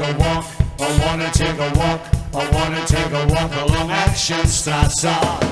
a walk. I wanna take a walk. I wanna take a walk along Action Strasse.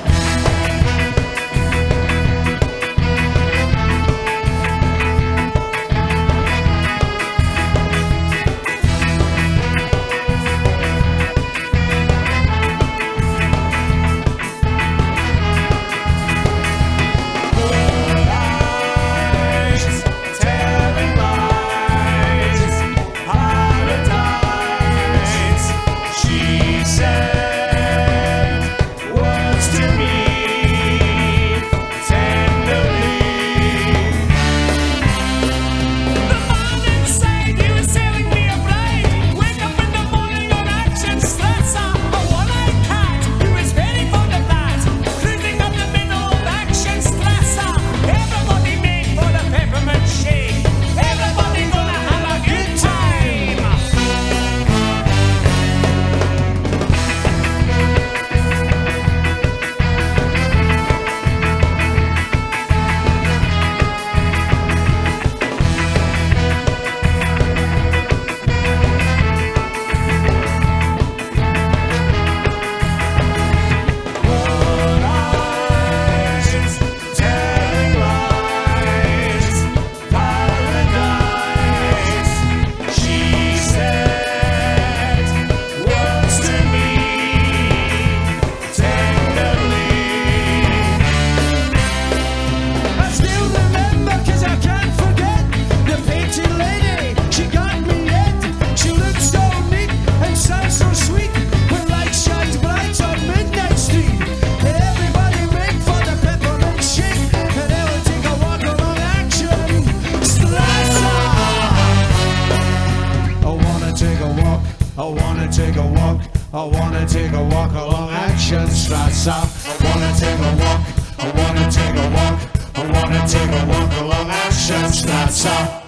I wanna take a walk, I wanna take a walk along Action Strasse. I wanna take a walk, I wanna take a walk, I wanna take a walk along Action Strasse.